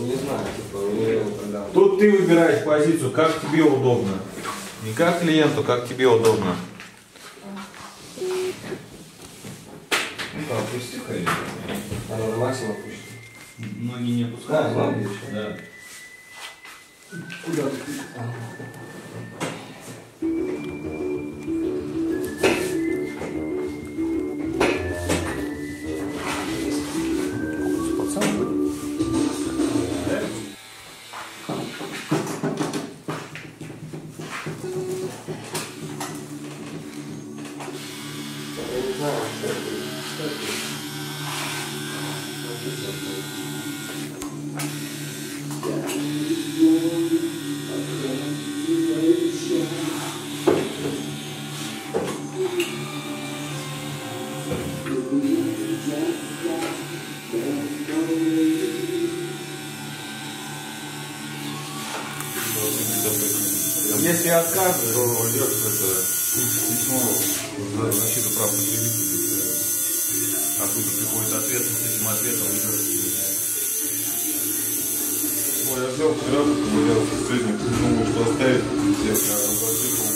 не знаю, типа. Тут ты выбираешь позицию, как тебе удобно. Не как клиенту, как тебе удобно. Да, опусти, конечно. Она на максимум опущена. Ноги не А, ноги еще. Да. Куда ты? Я не Если отказ, то идешь это письмо в защиту прав потребителей. Откуда приходит ответ, с этим ответом идешь. Ой, я взял вчера, поковырялся в среднем, думал, что оставить всех, а засыпал.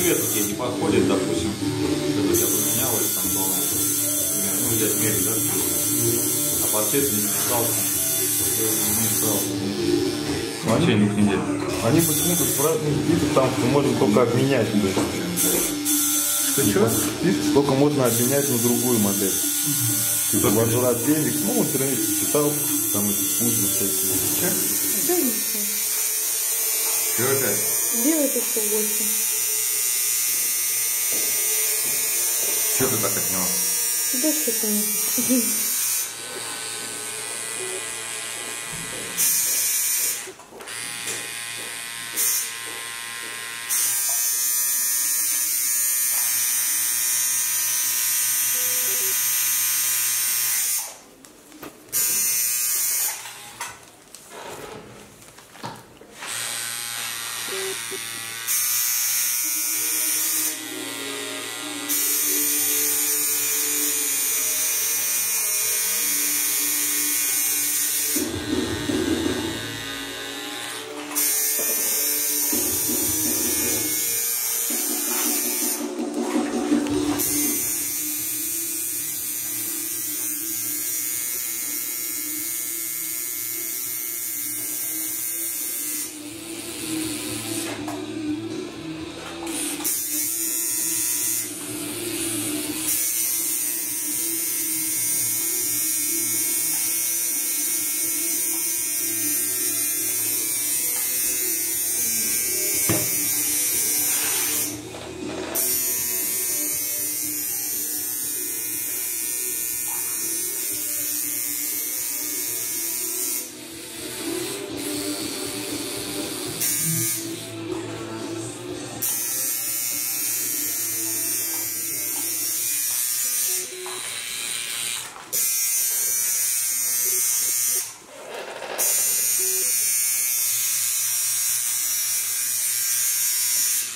цвет тебе не подходит, допустим, чтобы я поменял или там дома. Например, ну взять мерю, да? А по цвету не вписался. Не вписался. Вообще не ну, делал. Они почему-то разных пишут там, что можно только обменять. да? Что, что? Пишут, сколько можно обменять на другую модель. Ты типа, вложила денег, ну, в интернете читал, там эти пузы всякие. Что? Что это? Белый 508. Чего ты так от него? Да фиг он.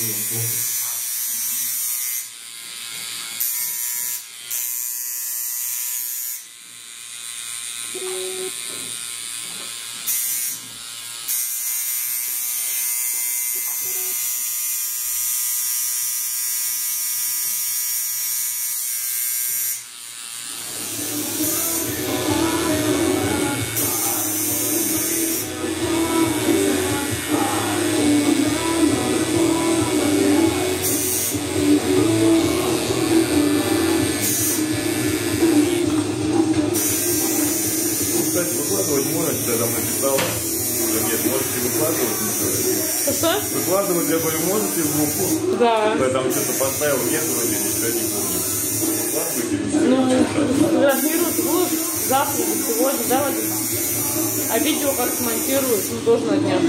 что там. Ну, я там написал. Уже нет, можете выкладывать. Что? Выкладывать, я говорю, можете в группу. Да. Я там что-то поставил, нет вроде, ничего не помню. Ну, фотографируют будут завтра или сегодня, да, Вадим? А видео как смонтируют, ну, тоже на днях.